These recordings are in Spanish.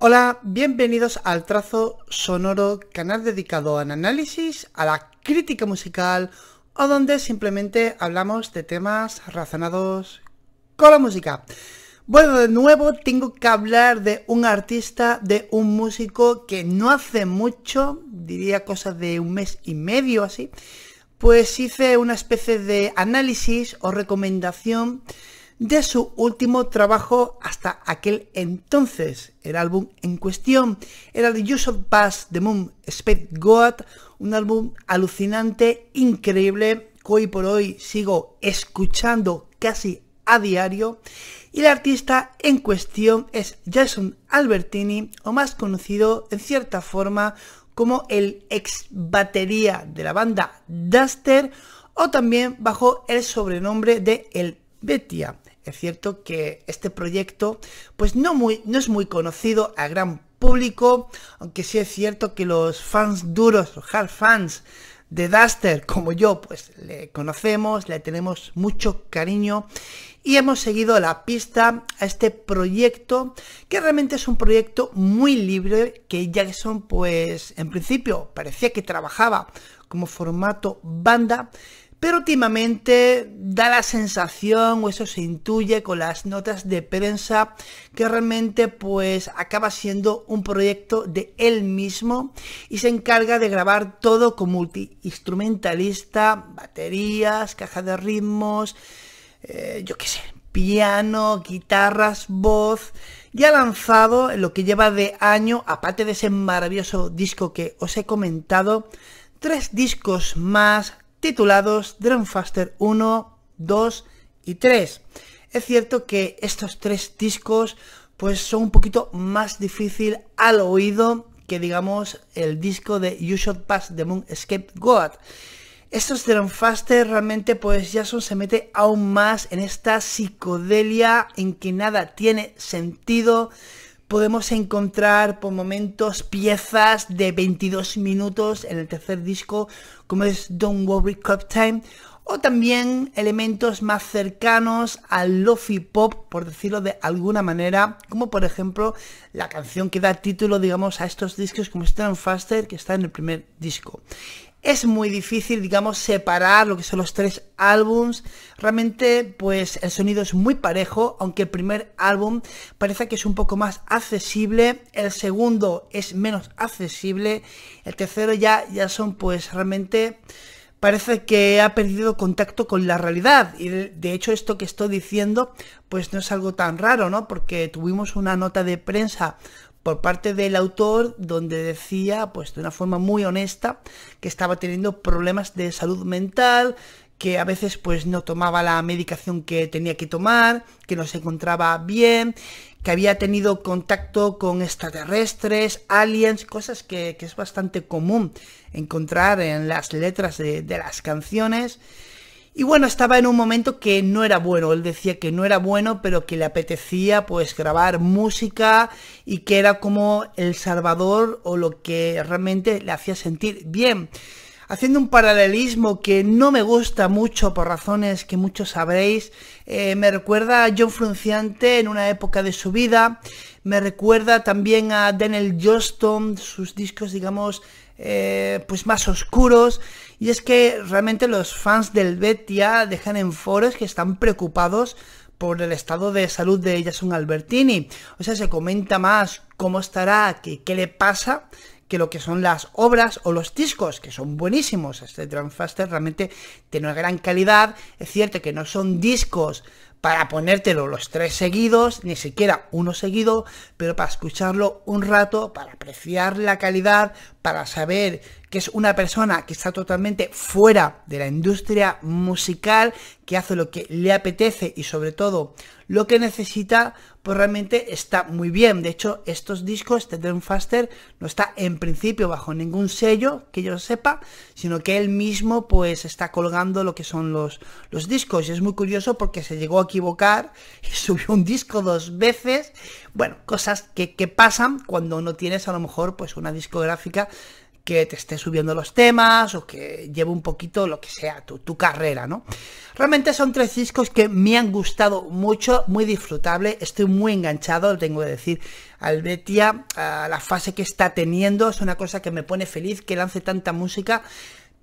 Hola, bienvenidos al Trazo Sonoro, canal dedicado al análisis, a la crítica musical o donde simplemente hablamos de temas relacionados con la música. Bueno, de nuevo tengo que hablar de un artista, de un músico que no hace mucho, diría cosas de un mes y medio así, pues hice una especie de análisis o recomendación de su último trabajo hasta aquel entonces. El álbum en cuestión era The Usual Pass The Moon Space God, un álbum alucinante, increíble, que hoy por hoy sigo escuchando casi a diario. Y el artista en cuestión es Jason Albertini, o más conocido en cierta forma como el ex batería de la banda Duster, o también bajo el sobrenombre de El Betia. Es cierto que este proyecto pues no, no es muy conocido a gran público, aunque sí es cierto que los fans duros, los hard fans de Duster, como yo, pues le conocemos, le tenemos mucho cariño y hemos seguido la pista a este proyecto, que realmente es un proyecto muy libre, que Jackson, pues en principio parecía que trabajaba como formato banda, pero últimamente da la sensación, o eso se intuye con las notas de prensa, que realmente pues acaba siendo un proyecto de él mismo y se encarga de grabar todo como multi-instrumentalista, baterías, caja de ritmos, eh, yo qué sé, piano, guitarras, voz, y ha lanzado lo que lleva de año, aparte de ese maravilloso disco que os he comentado, tres discos más titulados Drumfaster 1, 2 y 3. Es cierto que estos tres discos pues son un poquito más difícil al oído que digamos el disco de You Should Pass the Moon Escape God. Estos Drumfaster realmente pues Jason se mete aún más en esta psicodelia en que nada tiene sentido, podemos encontrar por momentos piezas de 22 minutos en el tercer disco, como es Don't Worry Cup Time, o también elementos más cercanos al lofi pop, por decirlo de alguna manera, como por ejemplo la canción que da título, digamos, a estos discos como Stand Faster, que está en el primer disco es muy difícil, digamos, separar lo que son los tres álbums. Realmente, pues el sonido es muy parejo, aunque el primer álbum parece que es un poco más accesible, el segundo es menos accesible, el tercero ya, ya son pues realmente parece que ha perdido contacto con la realidad. Y de, hecho esto que estoy diciendo, pues no es algo tan raro, ¿no? Porque tuvimos una nota de prensa por parte del autor donde decía, pues de una forma muy honesta, que estaba teniendo problemas de salud mental, que a veces pues no tomaba la medicación que tenía que tomar, que no se encontraba bien, que había tenido contacto con extraterrestres, aliens, cosas que, es bastante común encontrar en las letras de, de las canciones. Y bueno, estaba en un momento que no era bueno, él decía que no era bueno, pero que le apetecía pues grabar música y que era como el salvador o lo que realmente le hacía sentir bien. Haciendo un paralelismo que no me gusta mucho por razones que muchos sabréis, eh, me recuerda a John Frunciante en una época de su vida, me recuerda también a Daniel Johnston, sus discos digamos eh, pues más oscuros y es que realmente los fans del Betia dejan en foros que están preocupados por el estado de salud de Jason Albertini. O sea, se comenta más cómo estará, qué, qué le pasa, que lo que son las obras o los discos, que son buenísimos. Este Drumfaster realmente tiene una gran calidad. Es cierto que no son discos para ponértelo los tres seguidos, ni siquiera uno seguido, pero para escucharlo un rato, para apreciar la calidad, para saber que es una persona que está totalmente fuera de la industria musical, que hace lo que le apetece y sobre todo lo que necesita, pues realmente está muy bien. De hecho, estos discos de Dream Faster no está en principio bajo ningún sello que yo sepa, sino que él mismo pues está colgando lo que son los, los discos. Y es muy curioso porque se llegó a equivocar y subió un disco dos veces. Bueno, cosas que, que pasan cuando no tienes a lo mejor pues una discográfica que te esté subiendo los temas o que lleve un poquito lo que sea tu, tu carrera, ¿no? Realmente son tres discos que me han gustado mucho, muy disfrutable, estoy muy enganchado, tengo que decir. Albetia, la fase que está teniendo es una cosa que me pone feliz que lance tanta música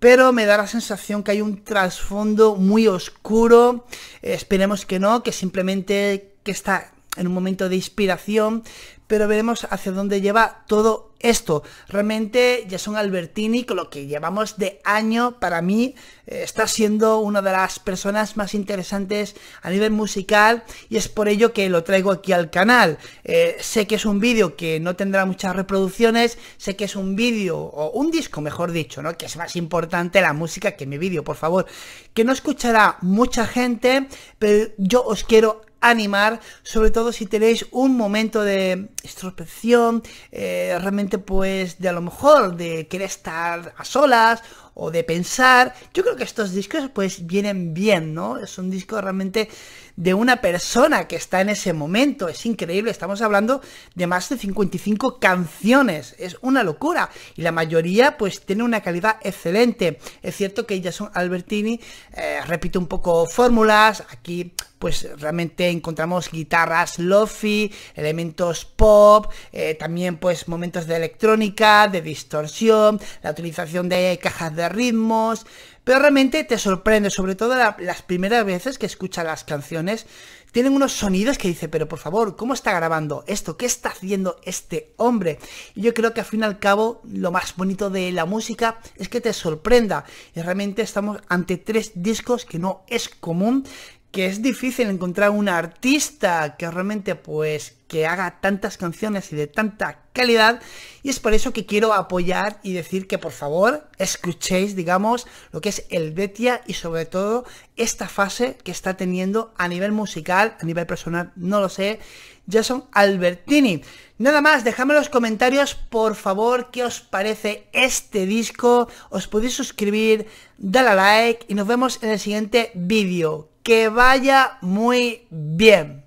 pero me da la sensación que hay un trasfondo muy oscuro. esperemos que no, que simplemente que está en un momento de inspiración, pero veremos hacia dónde lleva todo esto. Realmente Jason Albertini, con lo que llevamos de año, para mí eh, está siendo una de las personas más interesantes a nivel musical y es por ello que lo traigo aquí al canal. Eh, sé que es un vídeo que no tendrá muchas reproducciones, sé que es un vídeo, o un disco mejor dicho, ¿no? Que es más importante la música que mi vídeo, por favor. Que no escuchará mucha gente, pero yo os quiero animar, sobre todo si tenéis un momento de introspección, eh, realmente pues de a lo mejor de querer estar a solas o de pensar. Yo creo que estos discos pues vienen bien, ¿no? Es un disco realmente de una persona que está en ese momento. Es increíble, estamos hablando de más de 55 canciones. Es una locura. Y la mayoría pues tiene una calidad excelente. Es cierto que Jason Albertini eh, repite un poco fórmulas. Aquí pues realmente encontramos guitarras lofi, elementos pop, eh, también pues momentos de electrónica, de distorsión, la utilización de cajas de ritmos, pero realmente te sorprende, sobre todo las primeras veces que escuchas las canciones, tienen unos sonidos que dice, pero por favor, ¿cómo está grabando esto? ¿Qué está haciendo este hombre? Y yo creo que al fin y al cabo lo más bonito de la música es que te sorprenda. Y realmente estamos ante tres discos que no es común que es difícil encontrar un artista que realmente pues que haga tantas canciones y de tanta calidad y es por eso que quiero apoyar y decir que por favor escuchéis digamos lo que es el Betia y sobre todo esta fase que está teniendo a nivel musical, a nivel personal, no lo sé, Jason Albertini. Nada más, dejadme en los comentarios por favor qué os parece este disco, os podéis suscribir, darle a like y nos vemos en el siguiente vídeo que vaya muy bien.